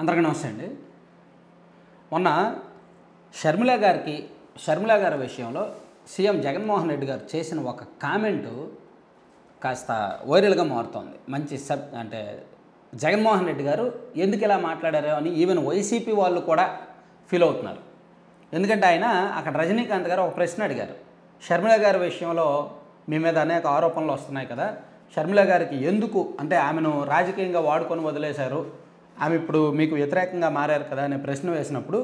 అందరికీ నమస్తే అండి. మొన్న షర్మిల గారికి షర్మిల గారి విషయంలో సీఎం జగన్మోహన్ రెడ్డి గారు చేసిన ఒక కామెంటు కాస్త వైరల్గా మారుతోంది. మంచి సబ్ అంటే జగన్మోహన్ రెడ్డి గారు ఎందుకు ఇలా మాట్లాడారో అని ఈవెన్ వైసీపీ వాళ్ళు కూడా ఫీల్ అవుతున్నారు. ఎందుకంటే ఆయన అక్కడ రజనీకాంత్ గారు ఒక ప్రశ్న అడిగారు. షర్మిల గారి విషయంలో మీ మీద అనేక ఆరోపణలు వస్తున్నాయి కదా. షర్మిల గారికి ఎందుకు అంటే ఆమెను రాజకీయంగా వాడుకొని వదిలేశారు. ఆమె ఇప్పుడు మీకు వ్యతిరేకంగా మారారు కదా అనే ప్రశ్న వేసినప్పుడు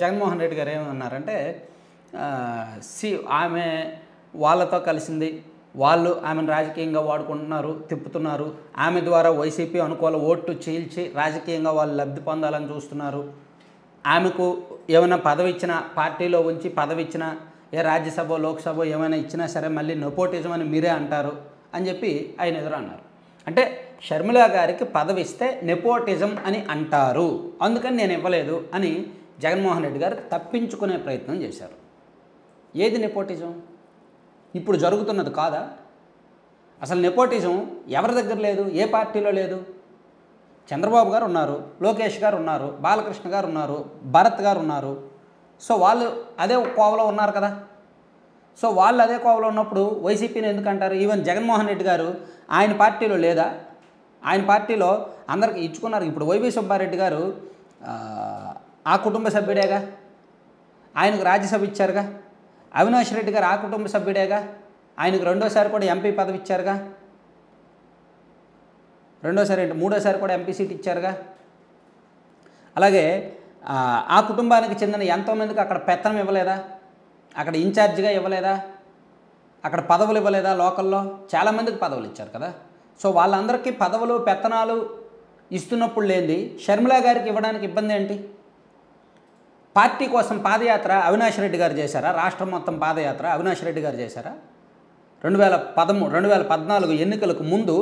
జగన్మోహన్ రెడ్డి గారు ఏమన్నారంటే సి ఆమె వాళ్ళతో కలిసింది వాళ్ళు ఆమెను రాజకీయంగా వాడుకుంటున్నారు తిప్పుతున్నారు ఆమె ద్వారా వైసీపీ అనుకూల ఓటు చీల్చి రాజకీయంగా వాళ్ళు లబ్ధి పొందాలని చూస్తున్నారు. ఆమెకు ఏమైనా పదవి ఇచ్చినా పార్టీలో ఉంచి పదవి ఇచ్చినా ఏ రాజ్యసభ లోక్సభ ఏమైనా ఇచ్చినా సరే మళ్ళీ నెపోటిజం అని మీరే అంటారు అని చెప్పి ఆయన ఎదురు అన్నారు అంటే షర్మిల గారికి పదవి ఇస్తే నెపోటిజం అని అంటారు. అందుకని నేను ఇవ్వలేదు అని జగన్మోహన్ రెడ్డి గారు తప్పించుకునే ప్రయత్నం చేశారు. ఏది నెపోటిజం ఇప్పుడు జరుగుతున్నది కాదా? అసలు నెపోటిజం ఎవరి దగ్గర లేదు? ఏ పార్టీలో లేదు? చంద్రబాబు గారు ఉన్నారు లోకేష్ గారు ఉన్నారు బాలకృష్ణ గారు ఉన్నారు భరత్ గారు ఉన్నారు. సో వాళ్ళు అదే కోవలో ఉన్నారు కదా? సో వాళ్ళు అదే కోవలో ఉన్నప్పుడు వైసీపీని ఎందుకంటారు? ఈవెన్ జగన్మోహన్ రెడ్డి గారు ఆయన పార్టీలో లేదా? ఆయన పార్టీలో అందరికి ఇచ్చుకున్నారు. ఇప్పుడు వైవి సుబ్బారెడ్డి గారు ఆ, కుటుంబ సభ్యుడేగా? ఆయనకు రాజ్యసభ ఇచ్చారుగా? అవినాష్ రెడ్డి గారు ఆ కుటుంబ సభ్యుడేగా? ఆయనకు రెండోసారి కూడా ఎంపీ పదవి ఇచ్చారుగా? రెండోసారి ఏంటి? మూడోసారి కూడా ఎంపీ సీట్ ఇచ్చారుగా? అలాగే ఆ కుటుంబానికి చెందిన ఎంతోమందికి అక్కడ పెత్తనం ఇవ్వలేదా? అక్కడ ఇన్ఛార్జిగా ఇవ్వలేదా? అక్కడ పదవులు ఇవ్వలేదా లోకల్లో? చాలామందికి పదవులు ఇచ్చారు కదా. సో వాళ్ళందరికీ పదవులు పెత్తనాలు ఇస్తున్నప్పుడు లేనిది షర్మిల గారికి ఇవ్వడానికి ఇబ్బంది ఏంటి? పార్టీ కోసం పాదయాత్ర అవినాష్ రెడ్డి గారు చేశారా? రాష్ట్రం మొత్తం పాదయాత్ర అవినాష్ రెడ్డి గారు చేశారా? రెండు వేల పదమూడు రెండు వేల పద్నాలుగు ఎన్నికలకు ముందు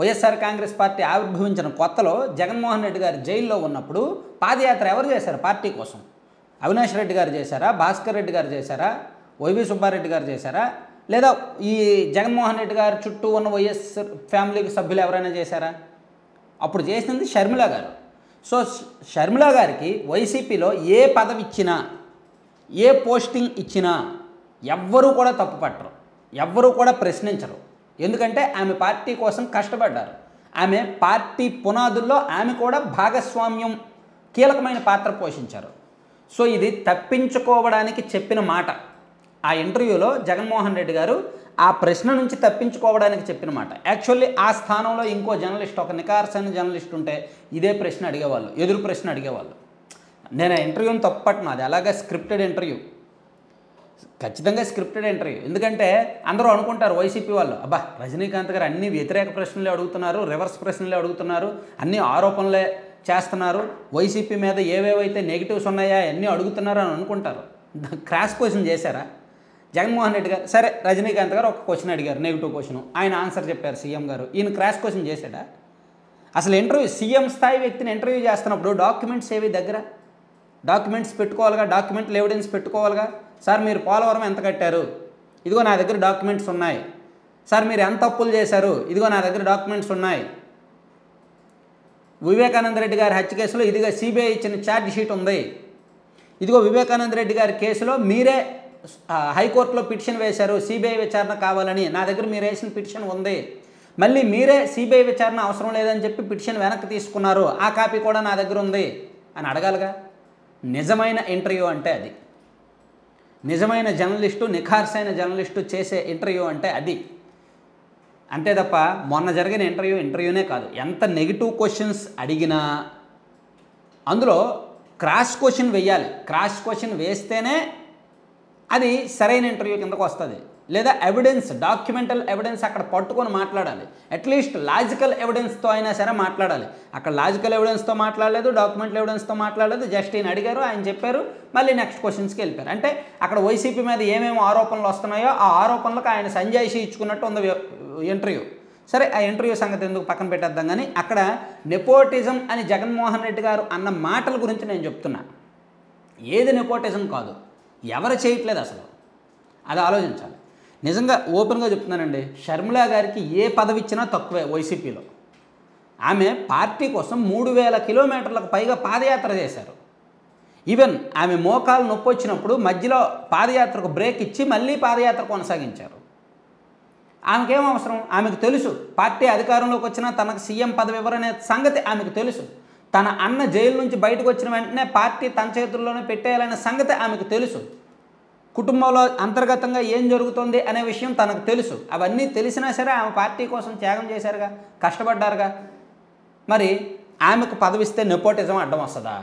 వైఎస్ఆర్ కాంగ్రెస్ పార్టీ ఆవిర్భవించిన కొత్తలో జగన్మోహన్ రెడ్డి గారు జైల్లో ఉన్నప్పుడు పాదయాత్ర ఎవరు చేశారు పార్టీ కోసం? అవినాష్ రెడ్డి గారు చేశారా? భాస్కర్ రెడ్డి గారు చేశారా? వైవి సుబ్బారెడ్డి గారు చేశారా? లేదా ఈ జగన్మోహన్ రెడ్డి గారు చుట్టూ ఉన్న వైఎస్ ఫ్యామిలీకి సభ్యులు ఎవరైనా చేశారా? అప్పుడు చేసింది షర్మిల గారు. సో షర్మిల గారికి వైసీపీలో ఏ పదవి ఇచ్చినా ఏ పోస్టింగ్ ఇచ్చినా ఎవ్వరూ కూడా తప్పు పట్టరు. ఎవ్వరూ కూడా ప్రశ్నించరు. ఎందుకంటే ఆమె పార్టీ కోసం కష్టపడ్డారు. ఆమె పార్టీ పునాదుల్లో ఆమె కూడా భాగస్వామ్యం కీలకమైన పాత్ర పోషించారు. సో ఇది తప్పించుకోవడానికి చెప్పిన మాట. ఆ ఇంటర్వ్యూలో జగన్మోహన్ రెడ్డి గారు ఆ ప్రశ్న నుంచి తప్పించుకోవడానికి చెప్పిన మాట. యాక్చువల్లీ ఆ స్థానంలో ఇంకో జర్నలిస్ట్ ఒక నికార్సైన జర్నలిస్ట్ ఉంటే ఇదే ప్రశ్న అడిగేవాళ్ళు ఎదురు ప్రశ్న అడిగేవాళ్ళు. నేను ఆ ఇంటర్వ్యూని తప్పట్ను అది అలాగే స్క్రిప్టెడ్ ఇంటర్వ్యూ. ఖచ్చితంగా స్క్రిప్టెడ్ ఇంటర్వ్యూ. ఎందుకంటే అందరూ అనుకుంటారు వైసీపీ వాళ్ళు అబ్బా రజనీకాంత్ గారు అన్ని వ్యతిరేక ప్రశ్నలే అడుగుతున్నారు రివర్స్ ప్రశ్నలే అడుగుతున్నారు అన్ని ఆరోపణలే చేస్తున్నారు? వైసీపీ మీద ఏవేవైతే నెగిటివ్స్ ఉన్నాయా అన్నీ అడుగుతున్నారు అని అనుకుంటారు. క్రాస్ క్వశ్చన్ చేశారా? జగన్మోహన్ రెడ్డి గారు సరే రజనీకాంత్ గారు ఒక క్వశ్చన్ అడిగారు నెగిటివ్ క్వశ్చన్. ఆయన ఆన్సర్ చెప్పారు సీఎం గారు. ఈయన క్రాస్ క్వశ్చన్ చేశాడా? అసలు ఇంటర్వ్యూ సీఎం స్థాయి వ్యక్తిని ఇంటర్వ్యూ చేస్తున్నప్పుడు డాక్యుమెంట్స్ ఏవి దగ్గర? డాక్యుమెంట్స్ పెట్టుకోవాలిగా? డాక్యుమెంట్లు ఎవిడెన్స్ పెట్టుకోవాలిగా? సార్ మీరు పోలవరం ఎంత కట్టారు? ఇదిగో నా దగ్గర డాక్యుమెంట్స్ ఉన్నాయి. సార్ మీరు ఎంత అప్పులు చేశారు? ఇదిగో నా దగ్గర డాక్యుమెంట్స్ ఉన్నాయి. వివేకానంద రెడ్డి గారి హత్య కేసులో ఇదిగో సిబిఐ ఇచ్చిన ఛార్జ్ షీట్ ఉంది. ఇదిగో వివేకానంద రెడ్డి గారి కేసులో మీరే హైకోర్టులో పిటిషన్ వేశారు సిబిఐ విచారణ కావాలని. నా దగ్గర మీరు వేసిన పిటిషన్ ఉంది. మళ్ళీ మీరే సిబిఐ విచారణ అవసరం లేదని చెప్పి పిటిషన్ వెనక్కి తీసుకున్నారు. ఆ కాపీ కూడా నా దగ్గర ఉంది. అని అడగాలిగా? నిజమైన ఇంటర్వ్యూ అంటే అది. నిజమైన జర్నలిస్టు నిఖార్సైన జర్నలిస్టు చేసే ఇంటర్వ్యూ అంటే అది. అంతే తప్ప మొన్న జరిగిన ఇంటర్వ్యూ ఇంటర్వ్యూనే కాదు. ఎంత నెగిటివ్ క్వశ్చన్స్ అడిగినా అందులో క్రాస్ క్వశ్చన్ వేయాలి. క్రాస్ క్వశ్చన్ వేస్తేనే అది సరైన ఇంటర్వ్యూ కిందకు వస్తుంది. లేదా ఎవిడెన్స్ డాక్యుమెంటల్ ఎవిడెన్స్ అక్కడ పట్టుకొని మాట్లాడాలి. అట్లీస్ట్ లాజికల్ ఎవిడెన్స్తో అయినా సరే మాట్లాడాలి. అక్కడ లాజికల్ ఎవిడెన్స్తో మాట్లాడలేదు డాక్యుమెంటల్ ఎవిడెన్స్తో మాట్లాడలేదు. జస్ట్ ఈయన అడిగారు ఆయన చెప్పారు మళ్ళీ నెక్స్ట్ క్వశ్చన్స్కి వెళ్ళిపోయారు. అంటే అక్కడ వైసీపీ మీద ఏమేమి ఆరోపణలు వస్తున్నాయో ఆ ఆరోపణలకు ఆయన సంజాయిషి ఇచ్చుకున్నట్టు ఉంది ఇంటర్వ్యూ సరే ఆ ఇంటర్వ్యూ సంగతి ఎందుకు పక్కన పెట్టేద్దాం కానీ అక్కడ నెపోటిజం అని జగన్మోహన్ రెడ్డి గారు అన్న మాటల గురించి నేను చెప్తున్నా. ఏది నెపోటిజం కాదు. ఎవరు చేయట్లేదు అసలు. అది ఆలోచించాలి. నిజంగా ఓపెన్గా చెప్తున్నానండి షర్మిల గారికి ఏ పదవి ఇచ్చినా తక్కువే వైసీపీలో. ఆమె పార్టీ కోసం మూడు వేల కిలోమీటర్లకు పైగా పాదయాత్ర చేశారు. ఈవెన్ ఆమె మోకాలు నొప్పి వచ్చినప్పుడు మధ్యలో పాదయాత్రకు బ్రేక్ ఇచ్చి మళ్ళీ పాదయాత్ర కొనసాగించారు. ఆమెకేం అవసరం? ఆమెకు తెలుసు పార్టీ అధికారంలోకి వచ్చినా తనకు సీఎం పదవి ఇవ్వరనే సంగతి ఆమెకు తెలుసు. తన అన్న జైలు నుంచి బయటకు వచ్చిన వెంటనే పార్టీ తన చేతుల్లోనే పెట్టేయాలనే సంగతి ఆమెకు తెలుసు. కుటుంబంలో అంతర్గతంగా ఏం జరుగుతుంది అనే విషయం తనకు తెలుసు. అవన్నీ తెలిసినా సరే ఆమె పార్టీ కోసం త్యాగం చేశారుగా కష్టపడ్డారుగా. మరి ఆమెకు పదవిస్తే నెపోటిజం అడ్డం వస్తుందా?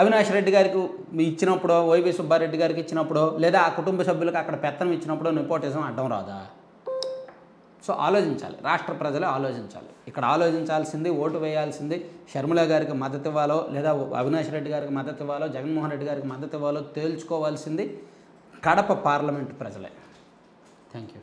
అవినాష్ రెడ్డి గారికి ఇచ్చినప్పుడు వైవి సుబ్బారెడ్డి గారికి ఇచ్చినప్పుడు లేదా ఆ కుటుంబ సభ్యులకు అక్కడ పెత్తనం ఇచ్చినప్పుడు నెపోటిజం అడ్డం రాదా? సో ఆలోచించాలి. రాష్ట్ర ప్రజలు ఆలోచించాలి. ఇక్కడ ఆలోచించాల్సింది ఓటు వేయాల్సింది షర్మిల గారికి మద్దతు ఇవ్వాలో లేదా అవినాష్ రెడ్డి గారికి మద్దతు ఇవ్వాలో జగన్మోహన్ రెడ్డి గారికి మద్దతు ఇవ్వాలో తేల్చుకోవాల్సింది కడప పార్లమెంటు ప్రజలే. Thank you